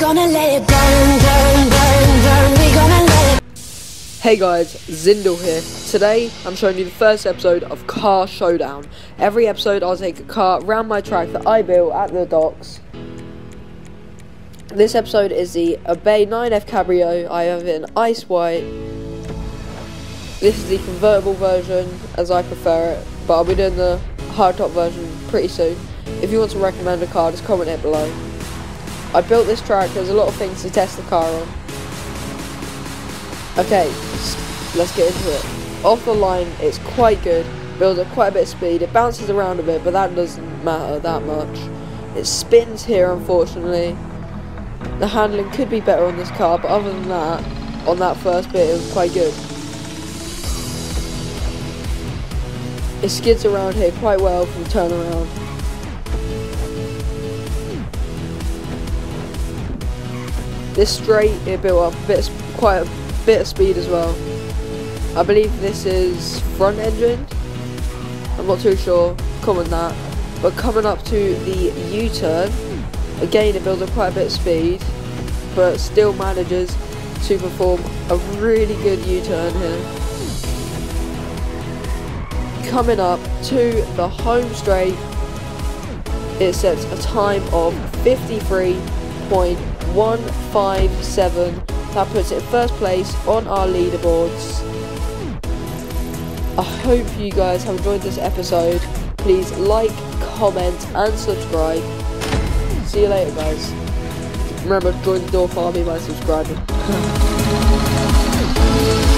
gonna let it burn, burn, burn, burn. We gonna. Hey guys, Zindel here. Today I'm showing you the first episode of Car Showdown. Every episode I'll take a car round my track that I built at the docks. This episode is the Obey 9F Cabrio. I have it in ice white. This is the convertible version as I prefer it, but I'll be doing the hardtop version pretty soon. If you want to recommend a car, just comment it below. I built this track, there's a lot of things to test the car on. Okay, let's get into it. Off the line, it's quite good, builds up quite a bit of speed, it bounces around a bit, but that doesn't matter that much. It spins here, unfortunately. The handling could be better on this car, but other than that, on that first bit, it was quite good. It skids around here quite well from turnaround. This straight, it built up a bit, quite a bit of speed as well. I believe this is front engine. I'm not too sure. Comment that. But coming up to the U-turn, again it builds up quite a bit of speed, but still manages to perform a really good U-turn here. Coming up to the home straight, it sets a time of 53.157. That puts it first place on our leaderboards. I hope you guys have enjoyed this episode. Please like, comment, and subscribe. See you later, guys. Remember, join the Dorf Army by subscribing.